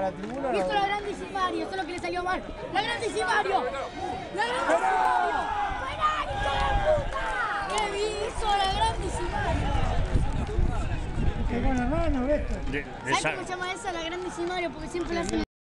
la tribuna. Hizo la grandísimario, eso es lo que le salió mal. ¡La grandísimario! ¡La grandísimario! ¡Fuera, hijo de puta! ¿Qué hizo la grandísimario? Que con la mano, esto. ¿Sabes cómo se llama eso? La grandísimario, porque siempre la hacen